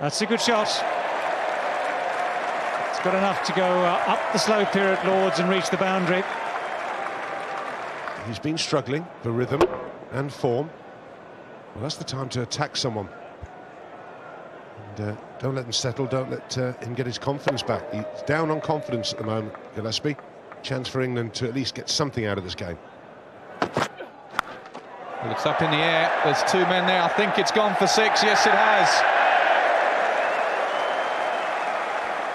That's a good shot. It's got enough to go uh, up the slope here at Lords and reach the boundary. He's been struggling for rhythm and form. Well, that's the time to attack someone. And uh, don't let him settle, don't let uh, him get his confidence back. He's down on confidence at the moment, Gillespie. Chance for England to at least get something out of this game. Well, it's up in the air. There's two men there. I think it's gone for six. Yes, it has.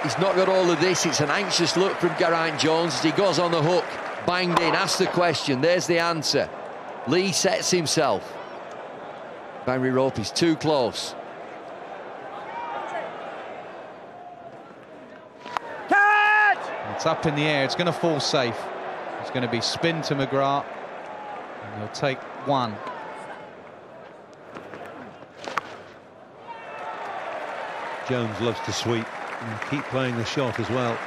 He's not got all of this. It's an anxious look from Geraint Jones as he goes on the hook. Banged in, asked the question. There's the answer. Lee sets himself. Boundary rope is too close. Catch! It's up in the air. It's going to fall safe. It's going to be spin to McGrath. He'll take one. Jones loves to sweep and keep playing the shot as well.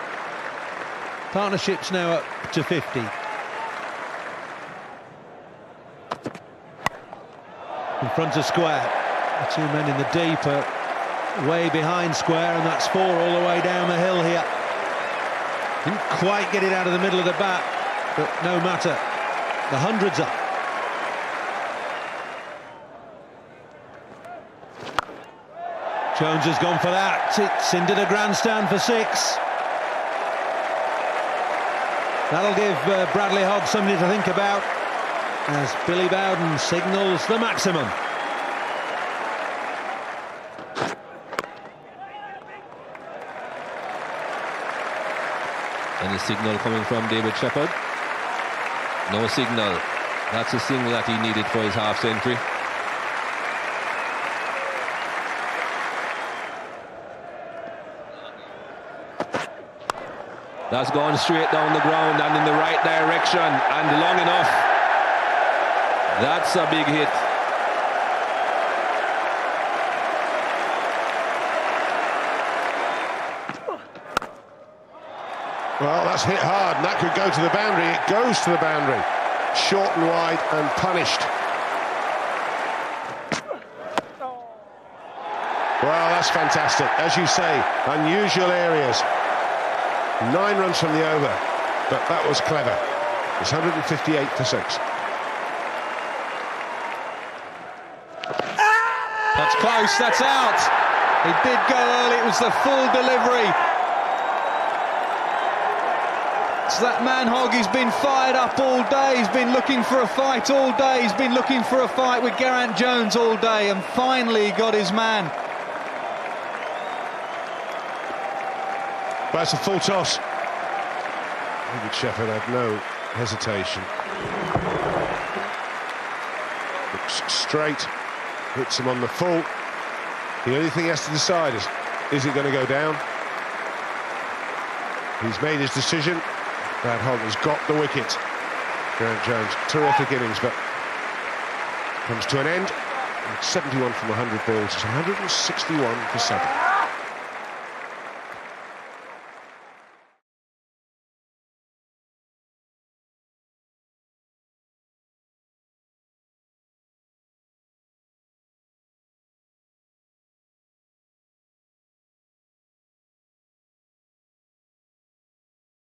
Partnerships now up to 50. In front of square. The two men in the deep are way behind square, and that's four all the way down the hill here. Didn't quite get it out of the middle of the bat, but no matter. The hundreds up. Jones has gone for that. It's into the grandstand for six. That'll give uh, Bradley Hogg something to think about as Billy Bowden signals the maximum. Any signal coming from David Shepherd? No signal. That's a signal that he needed for his half century. That's gone straight down the ground and in the right direction and long enough. That's a big hit. Well, that's hit hard, and that could go to the boundary. It goes to the boundary. Short and wide and punished. Well, that's fantastic. As you say, unusual areas. Nine runs from the over, but that was clever. It's 158 for six. That's close, that's out. It did go early, it was the full delivery. So that man Hogg, he's been fired up all day, he's been looking for a fight all day, he's been looking for a fight with Geraint Jones all day, and finally got his man. But it's a full toss. David Shepherd had no hesitation. Looks straight, hits him on the full. The only thing he has to decide is, is it going to go down? He's made his decision. Brad has got the wicket. Geraint Jones, terrific innings, but comes to an end. 71 from 100 balls, it's 161 for 7.